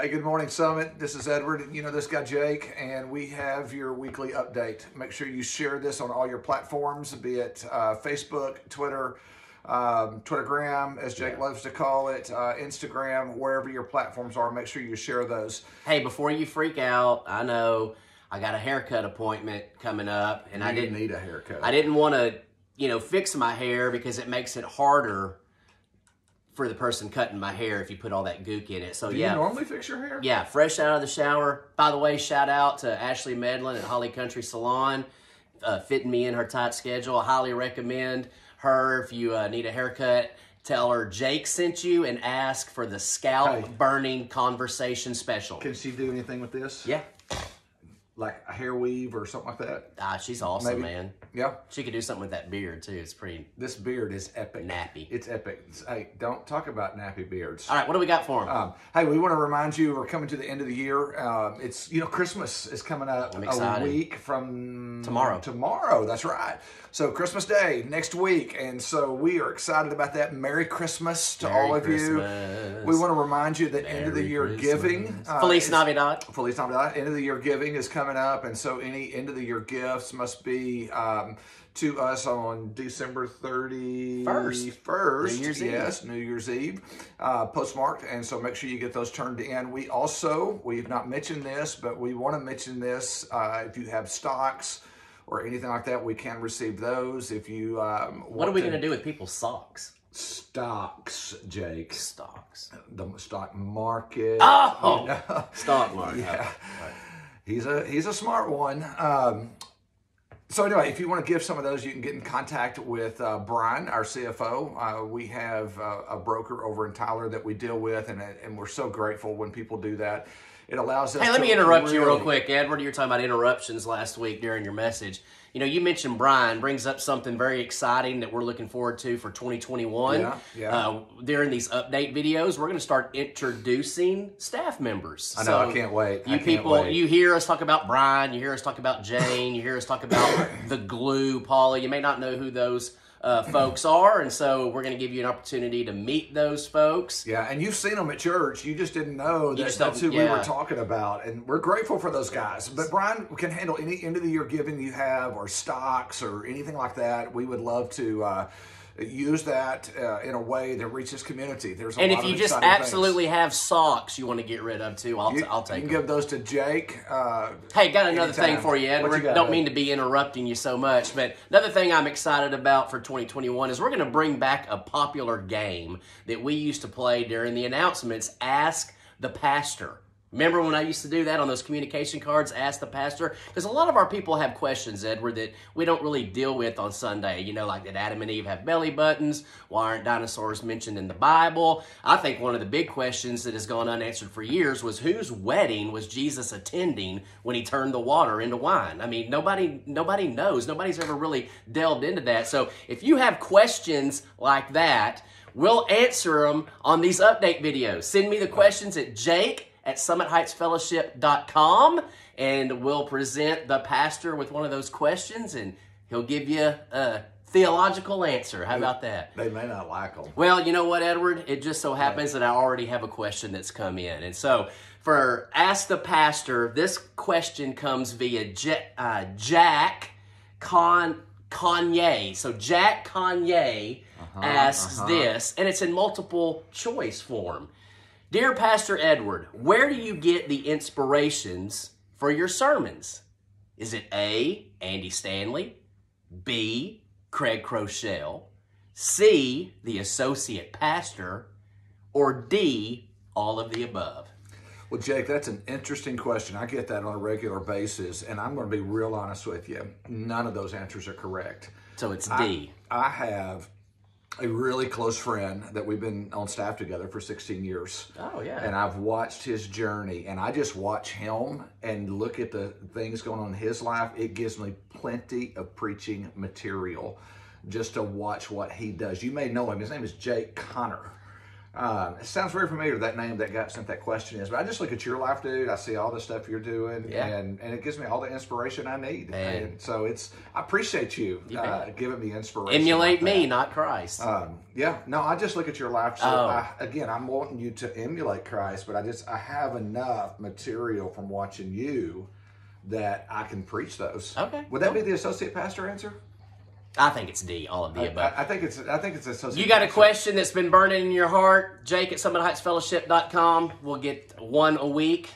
Hey, good morning, Summit. This is Edward. You know this guy, Jake, and we have your weekly update. Make sure you share this on all your platforms, be it uh, Facebook, Twitter, um, Twittergram, as Jake loves to call it, uh, Instagram, wherever your platforms are. Make sure you share those. Hey, before you freak out, I know I got a haircut appointment coming up, and I didn't need a haircut. I didn't want to, you know, fix my hair because it makes it harder for the person cutting my hair if you put all that gook in it. So Do yeah, you normally fix your hair? yeah, fresh out of the shower. By the way, shout out to Ashley Medlin at Holly Country Salon, uh, fitting me in her tight schedule. I highly recommend her if you uh, need a haircut. Tell her Jake sent you and ask for the scalp Hey. burning conversation special. Can she do anything with this? Yeah, Like a hair weave or something like that? ah, she's awesome, Maybe. man. Yeah. She could do something with that beard too. It's pretty. This beard is epic. Nappy. It's epic. It's- hey, don't talk about nappy beards. All right, what do we got for him? Um, hey, we want to remind you we're coming to the end of the year. Um, it's you know Christmas is coming up a week from Tomorrow. Tomorrow, that's right. So Christmas Day next week, and so we are excited about that. Merry Christmas to Merry all of you. We want to remind you that end of the year Christmas. giving. uh, Feliz Navidad. Feliz Navidad. End of the year giving is coming up, and so any end of the year gifts must be um, to us on December thirty First. First, New Year's Eve. New Year's Eve, uh, postmarked, and so make sure you get those turned in. We also we've not mentioned this, but we want to mention this. Uh, if you have stocks or anything like that, we can receive those. If you um, What are we going to do with people's socks? stocks, Jake? Stocks. The stock market. Oh! you know? Stock market. Yeah. He's a he's a smart one. Um, so anyway, if you want to give some of those, you can get in contact with uh, Brian, our CFO. Uh, we have uh, a broker over in Tyler that we deal with, and and we're so grateful when people do that. It allows us. Hey, let me interrupt you real quick, Edward. You were talking about interruptions last week during your message. You know, you mentioned Brian brings up something very exciting that we're looking forward to for 2021. Yeah, yeah. Uh, during these update videos, we're going to start introducing staff members. I know, I can't wait. You can't people, wait. you hear us talk about Brian, you hear us talk about Jane, you hear us talk about the glue, Paula. You may not know who those uh, folks are, and so we're going to give you an opportunity to meet those folks. Yeah, and you've seen them at church. You just didn't know that just that's who don't- we were talking about, and we're grateful for those guys. But Brian can handle any end of the year giving you have, or stocks, or anything like that. We would love to uh, use that uh, in a way that reaches community. There's a And if you just exciting things. absolutely have socks you want to get rid of too, I'll, You, I'll you can them. give those to Jake. Uh, Hey, got another anytime. thing for you, Edward. you Don't mean to be interrupting you so much, but another thing I'm excited about for 2021 is we're going to bring back a popular game that we used to play during the announcements Ask the Pastor. Remember when I used to do that on those communication cards, Ask the Pastor? Because a lot of our people have questions, Edward, that we don't really deal with on Sunday. You know, like did Adam and Eve have belly buttons? Why aren't dinosaurs mentioned in the Bible? I think one of the big questions that has gone unanswered for years was whose wedding was Jesus attending when he turned the water into wine? I mean, nobody nobody knows. Nobody's ever really delved into that. So if you have questions like that, we'll answer them on these update videos. Send me the questions at jake at summitheightsfellowship.com and we'll present the pastor with one of those questions and he'll give you a theological answer. How about that? they may not like them. Well, you know what, Edward? It just so happens that I already have a question that's come in. And so for Ask the Pastor, this question comes via J- uh, Jack Con- Kanye. So Jack Kanye asks this, and it's in multiple choice form. Dear Pastor Edward, where do you get the inspirations for your sermons? Is it A, Andy Stanley, B, Craig Groeschel, C, the associate pastor, or D, all of the above? Well, Jake, that's an interesting question. I get that on a regular basis, and I'm going to be real honest with you. None of those answers are correct. So it's D. I have a really close friend that we've been on staff together for 16 years. Oh, yeah. And I've watched his journey, and I just watch him and look at the things going on in his life. It gives me plenty of preaching material just to watch what he does. You may know him. His name is Jake Connor. Um, it sounds very familiar, that name that got sent that question is, but I just look at your life, dude. I see all the stuff you're doing, Yeah. and, and it gives me all the inspiration I need. Man. And so it's, I appreciate you uh, giving me inspiration. Emulate like me, not Christ. Um, yeah, no, I just look at your life. So Oh. I, again, I'm wanting you to emulate Christ, but I just I have enough material from watching you that I can preach those. Okay, Would that cool. be the associate pastor answer? I think it's D, all of the above. I, I think it's I think it's associate. You got a question that's been burning in your heart, Jake at summitheightsfellowship.com. We'll get one a week.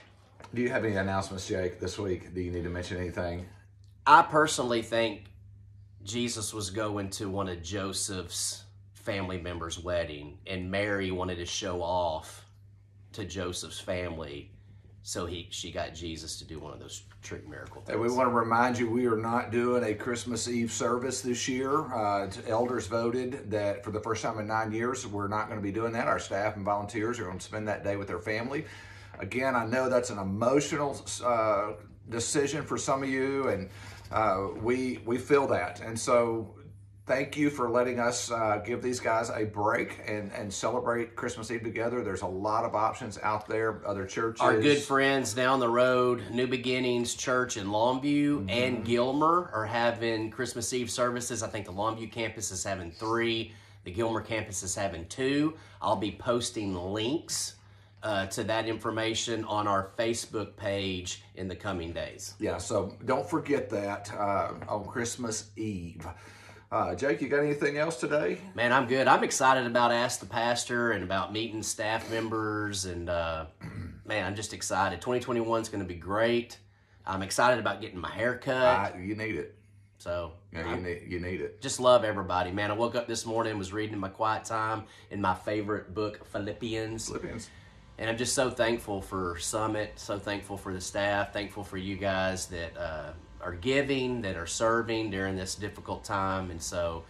Do you have any announcements, Jake, this week? Do you need to mention anything? I personally think Jesus was going to one of Joseph's family members' wedding, and Mary wanted to show off to Joseph's family, so he she got Jesus to do one of those trick miracle And we want to remind you we are not doing a Christmas Eve service this year. Uh, elders voted that for the first time in nine years, we're not going to be doing that. Our staff and volunteers are going to spend that day with their family. Again, I know that's an emotional uh, decision for some of you, and uh, we we feel that. And so, thank you for letting us uh, give these guys a break and and celebrate Christmas Eve together. There's a lot of options out there. Other churches, Our good friends down the road, New Beginnings Church in Longview Mm-hmm. and Gilmer are having Christmas Eve services. I think the Longview campus is having three, the Gilmer campus is having two. I'll be posting links uh, to that information on our Facebook page in the coming days. Yeah, so don't forget that uh, on Christmas Eve. Uh, Jake, you got anything else today? Man, I'm good. I'm excited about Ask the Pastor and about meeting staff members. And uh, man, I'm just excited. 2021 is going to be great. I'm excited about getting my hair cut. Uh, you need it. so Yeah, you need you need it. just love everybody, man. I woke up this morning, was reading in my quiet time in my favorite book, Philippians, Philippians. and I'm just so thankful for Summit, so thankful for the staff, thankful for you guys that uh, are giving, that are serving during this difficult time, and so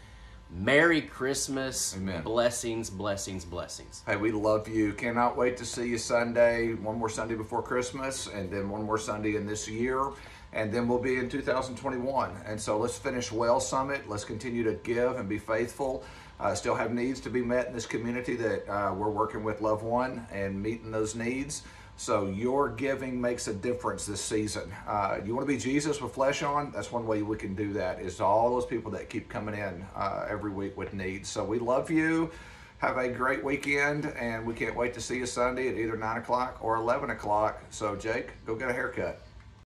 Merry Christmas, Amen. blessings, blessings, blessings. Hey, we love you. Cannot wait to see you Sunday. One more Sunday before Christmas, and then one more Sunday in this year, and then we'll be in 2021. And so let's finish well, Summit. Let's continue to give and be faithful. Uh, still have needs to be met in this community that uh, we're working with Love One and meeting those needs. So your giving makes a difference this season. Uh, you want to be Jesus with flesh on? That's one way we can do that. Is all those people that keep coming in uh, every week with needs. So we love you. Have a great weekend, and we can't wait to see you Sunday at either nine o'clock or eleven o'clock. So Jake, go get a haircut.